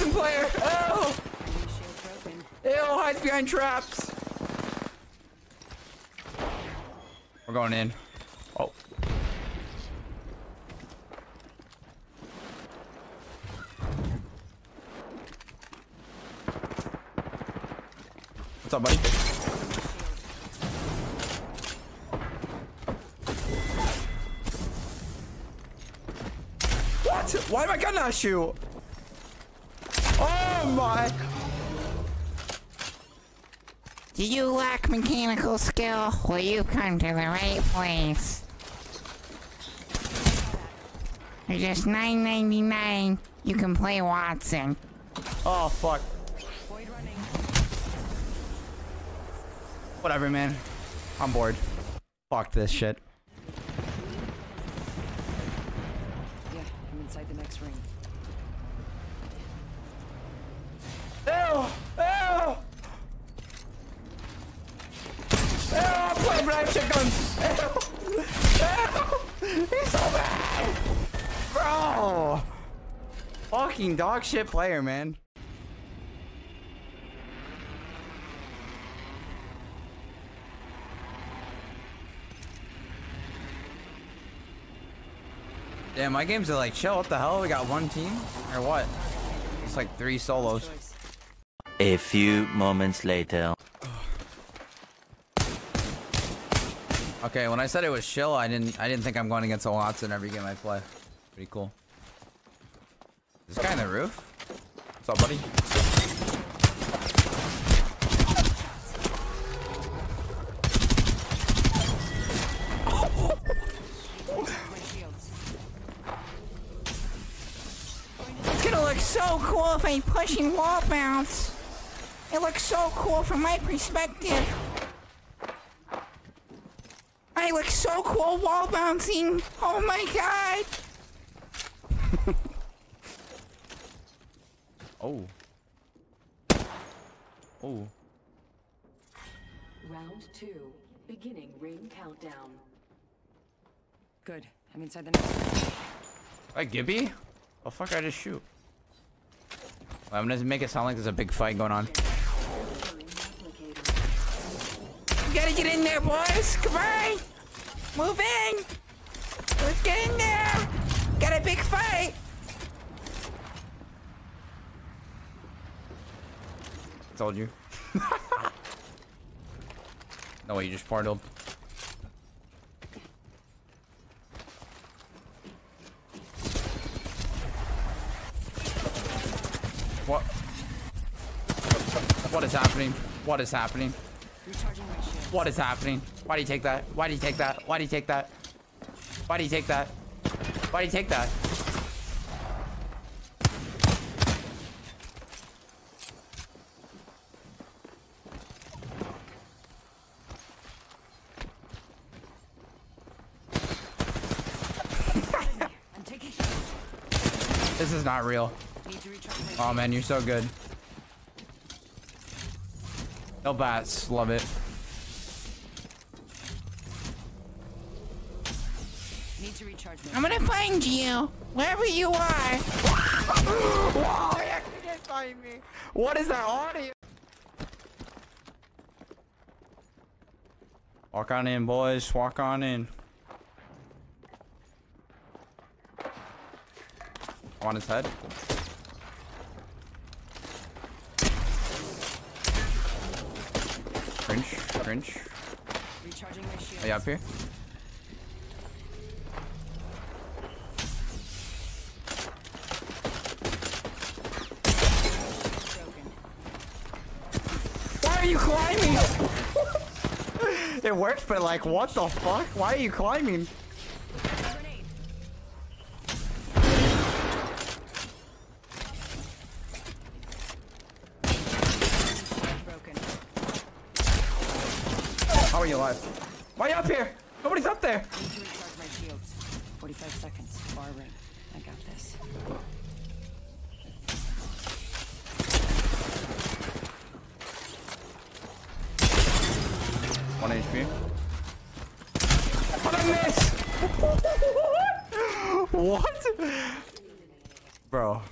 Austin player. Oh. Ew, hides behind traps. We're going in. Oh. What's up, buddy? What? Why did my gun not shoot? Oh my! Do you lack mechanical skill? Well, you've come to the right place. For just $9.99, you can play Wattson. Oh fuck. Whatever, man. I'm bored. Fuck this shit. Yeah, I'm inside the next ring. Ew! Ew! I'm playing knife shotguns! Ew! Ew! He's so bad! Bro! Fucking dog shit player, man. Damn, my games are like chill. What the hell? We got one team? Or what? It's like three solos. Choice. A few moments later. Okay, when I said it was chill, I didn't I didn't think I'm going against a Wattson every game I play. Pretty cool. This guy in the roof? What's up, buddy? It's gonna look so cool if I push and wall bounce. It looks so cool from my perspective. I look so cool wall bouncing. Oh my god. Oh. Oh. Round two. Beginning ring countdown. Good. I'm inside the next ring. Hey, Gibby? The fuck I just shoot? I'm gonna make it sound like there's a big fight going on. You gotta get in there, boys. Come on. Move in. Let's get in there. Got a big fight. Told you. no way, you just portaled. What? What is happening? What is happening? Recharging my shields. What is happening? Why do you take that? Why do you take that? Why do you take that? Why do you take that? Why do you take that? I'm taking shots. This is not real. Need to recharge my Oh man, you're so good. No bats, love it. Need to recharge I'm gonna find you wherever you are. Whoa, he actually did find me. What is that audio? Walk on in, boys. Walk on in. On his head. Cringe, cringe. Recharging my shields. Are you up here? Why are you climbing? it worked, but like, what the fuck? Why are you climbing? How are you alive? Why are you up here? Nobody's up there. Need to recharge my shields. 45 seconds. Far ring. I got this. One HP. How did I miss? what? Bro.